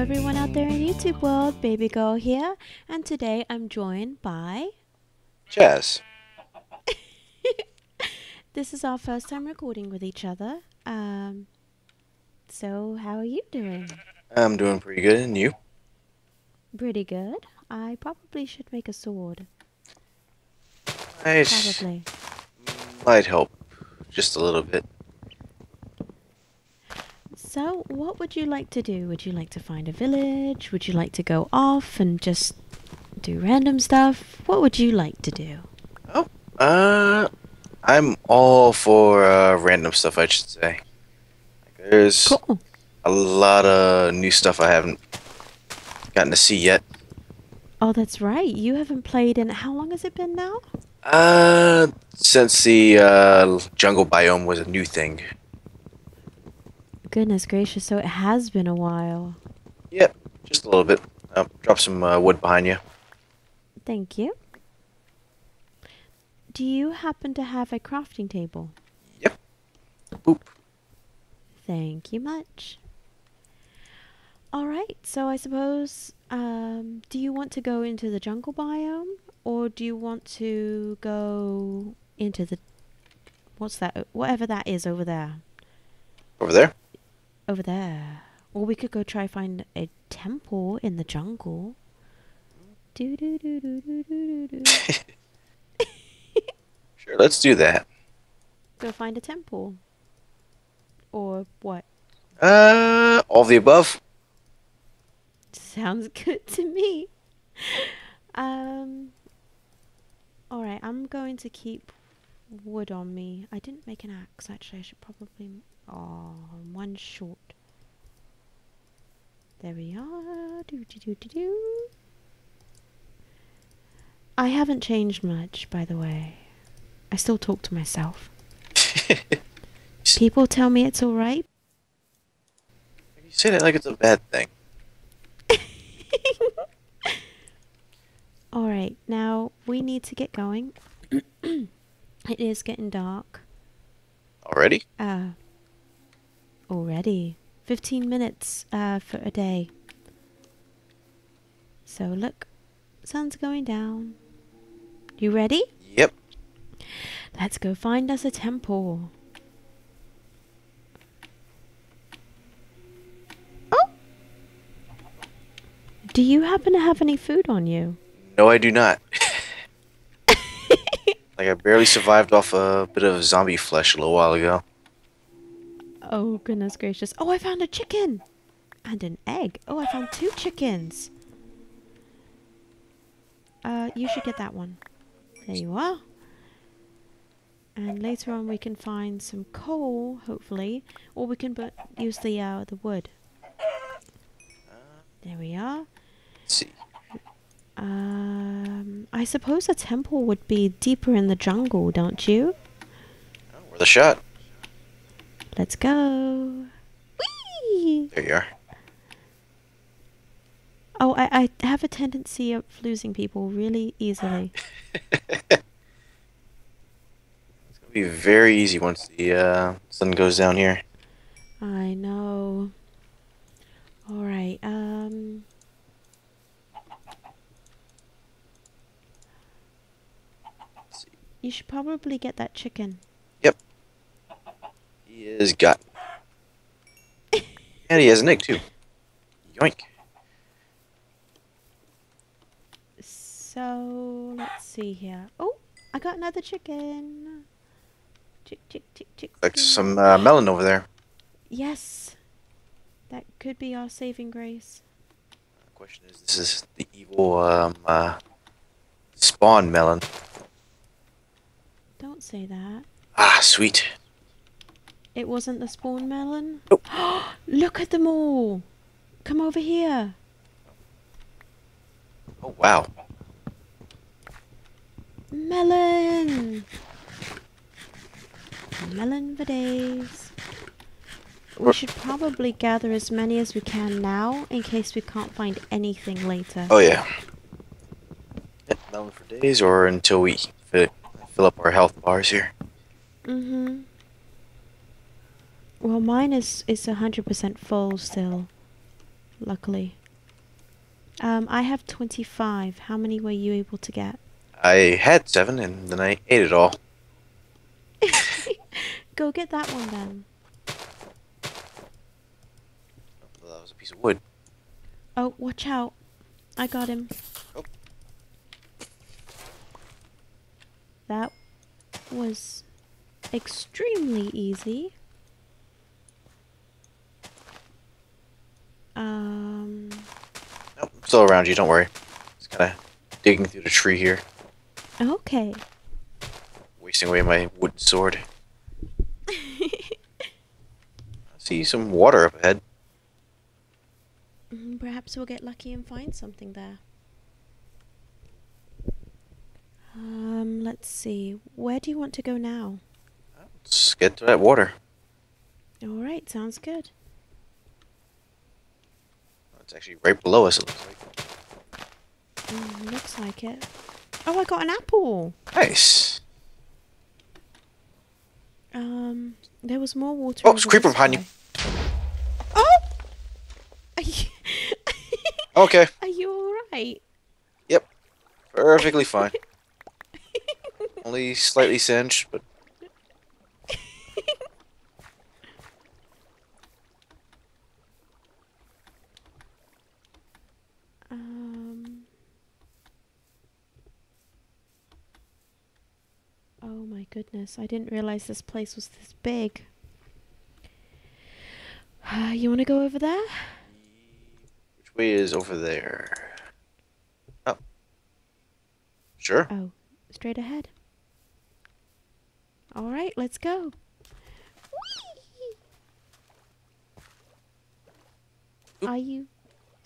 everyone out there in YouTube world, Baby Girl here, and today I'm joined by. Chaz. This is our first time recording with each other. Um, so how are you doing? I'm doing pretty good, and you? Pretty good. I probably should make a sword. Might, Probably. might help just a little bit. So, what would you like to do? Would you like to find a village? Would you like to go off and just do random stuff? What would you like to do? Oh, uh, I'm all for uh, random stuff, I should say. There's Cool. a lot of new stuff I haven't gotten to see yet. Oh, that's right. You haven't played in how long has it been now? Uh, since the uh, jungle biome was a new thing. Goodness gracious, so it has been a while. Yep, just a little bit. Uh, drop some uh, wood behind you. Thank you. Do you happen to have a crafting table? Yep. Boop. Thank you much. All right, so I suppose, um, do you want to go into the jungle biome or do you want to go into the what's that? Whatever that is over there. Over there. Over there. Or we could go try find a temple in the jungle. Do do do do do do do do. Sure, let's do that. Go find a temple. Or what? Uh, all the above. Sounds good to me. Um. All right, I'm going to keep wood on me. I didn't make an axe. Actually, I should probably. Oh, one short. There we are. Do do do do do. I haven't changed much, by the way. I still talk to myself. People tell me it's all right. You say that like it's a bad thing. All right, now we need to get going. it is getting dark. Already? Uh, already. 15 minutes uh, for a day. So look, sun's going down. You ready? Yep. Let's go find us a temple. Oh! Do you happen to have any food on you? No, I do not. like I barely survived off a bit of zombie flesh a little while ago. Oh, goodness gracious. Oh, I found a chicken! And an egg. Oh, I found two chickens. Uh, you should get that one. There you are. And later on we can find some coal, hopefully. Or we can but use the, uh, the wood. There we are. See. Um, I suppose a temple would be deeper in the jungle, don't you? Oh, worth a shot. Let's go. Whee! There you are. Oh, I, I have a tendency of losing people really easily. It's gonna be very easy once the uh, sun goes down here. I know. Alright, um. You should probably get that chicken. He is got. and he has an egg too. Yoink. So, let's see here. Oh, I got another chicken. Chick, chick, chick, chick. Like some uh, melon over there. Yes. That could be our saving grace. question is, this is the evil um, uh, spawn melon. Don't say that. Ah, sweet. It wasn't the spawn melon? Nope. Look at them all! Come over here. Oh wow. Melon! Melon for days. We should probably gather as many as we can now in case we can't find anything later. Oh yeah. Melon for days or until we fill, fill up our health bars here. Mm-hmm. Well, mine is is hundred percent full still. luckily. Um, I have 25. How many were you able to get? I had seven, and then I ate it all. Go get that one then. Well, that was a piece of wood. Oh, watch out. I got him. Oh. That was extremely easy. Um, Nope, I'm still around you. Don't worry. Just kind of digging through the tree here, okay. wasting away my wooden sword. I see some water up ahead. Mm, Perhaps we'll get lucky and find something there. Um, let's see. Where do you want to go now? Let's get to that water. All right, sounds good. It's actually right below us. It looks like. Mm, looks like it. Oh, I got an apple. Nice. Um, there was more water. Oh, it's creeper behind you. Oh! Are you, Okay, are you all right? Yep. Perfectly fine. Only slightly singed, but Um. Oh my goodness, I didn't realize this place was this big. you want to go over there? which way is over there? Oh. Sure. Oh, straight ahead. All right, let's go. Oop. Are you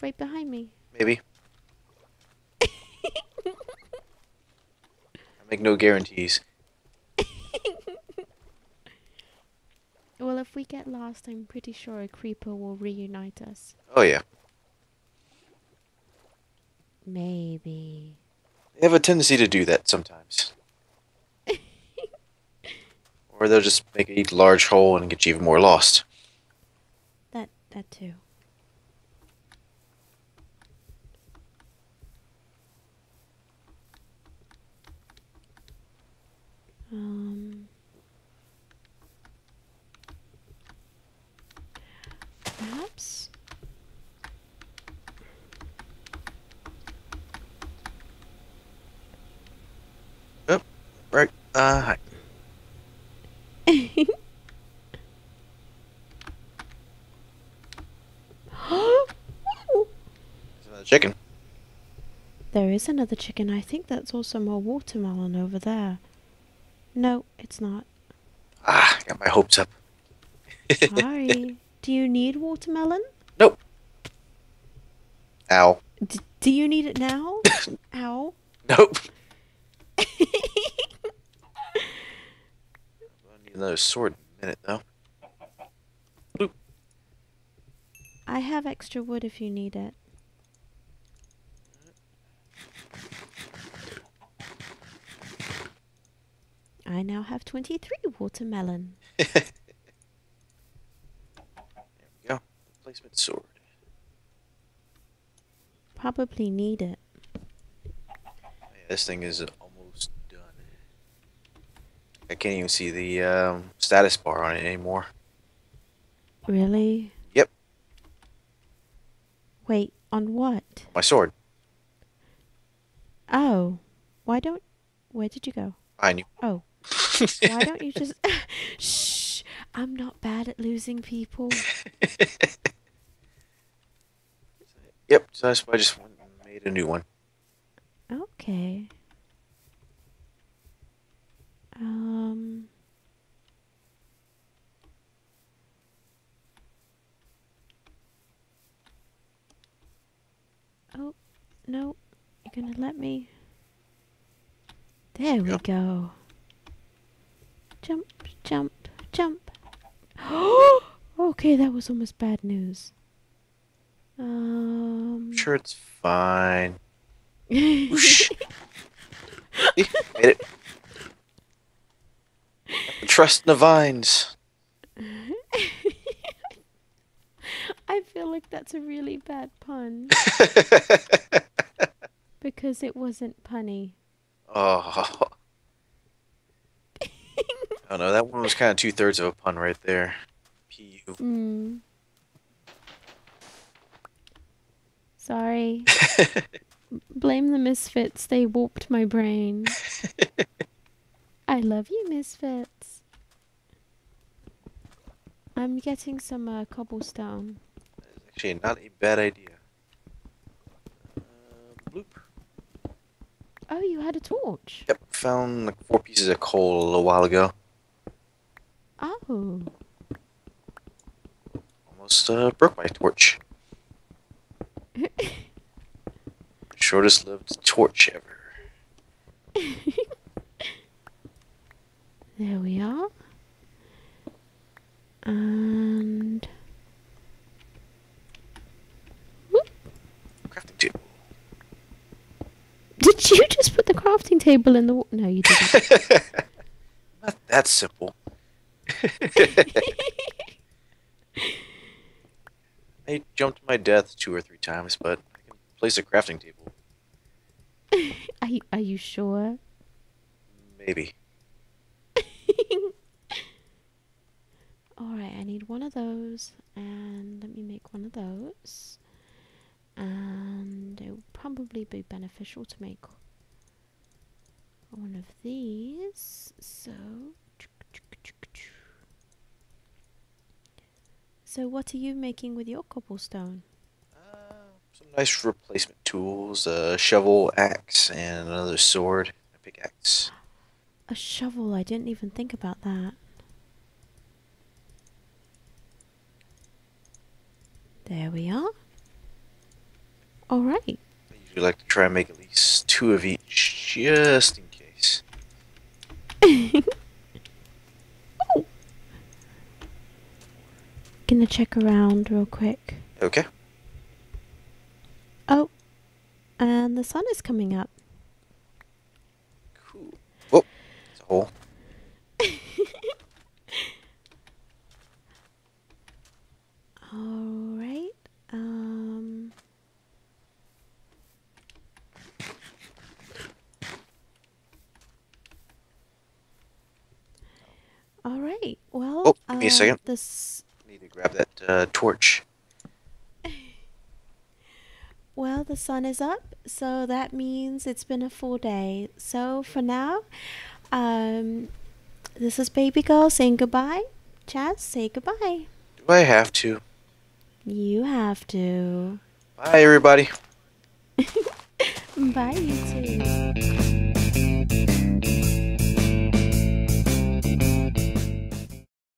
right behind me? Maybe. I make no guarantees. Well, if we get lost, I'm pretty sure a creeper will reunite us. Oh yeah. Maybe. They have a tendency to do that sometimes. or they'll just make a large hole and get you even more lost. That that too. Um. Perhaps. Right. Uh, hi. There's another chicken. there is another chicken. I think that's also more watermelon over there. No, it's not. Ah, got my hopes up. Sorry. Do you need watermelon? Nope. Ow. D- do you need it now? Ow. Nope. I another sword in a minute, though. I have extra wood if you need it. I now have 23 watermelon. There we go. Replacement sword. Probably need it. Oh, yeah, this thing is. I can't even see the um, status bar on it anymore. Really? Yep. Wait, on what? My sword. Oh. Why don't. Where did you go? I knew. Oh. Why don't you just. Shh! I'm not bad at losing people. Yep, so that's why I just made a new one. Okay. Um. Oh, no. You're gonna let me. There we go. Jump, jump, jump. okay, that was almost bad news. Um. I'm sure it's fine. Made it. Trust in the vines. I feel like that's a really bad pun because it wasn't punny. oh. Oh no, that one was kind of two thirds of a pun right there. Pu. Mm. Sorry. Blame the misfits. They warped my brain. I love you, misfits. I'm getting some uh, cobblestone. Actually, not a bad idea. Uh, bloop. Oh, you had a torch. Yep, found like four pieces of coal a little while ago. Oh. Almost uh, broke my torch. Shortest lived torch ever. There we are. And Crafting table. did you just put the crafting table in the? wa- No, you didn't. Not that simple. I jumped my death two or three times, but I can place a crafting table. are, you, are you sure? Maybe. All right, I need one of those, and let me make one of those. And it would probably be beneficial to make one of these. So, so what are you making with your cobblestone? Uh, some nice replacement tools: a shovel, axe, and another sword, a pickaxe. A shovel. I didn't even think about that. There we are. All right. I usually like to try and make at least two of each, just in. Gonna check around real quick. Okay. Oh, and the sun is coming up. Cool. Whoa. It's a hole. All right. Um. All right. Well, Oh, give me a second. This I Need to grab that uh, torch. Well, the sun is up, so that means it's been a full day. So for now, um, this is Baby Girl saying goodbye. Chaz, say goodbye. Do I have to? You have to. Bye, everybody. Bye, you two.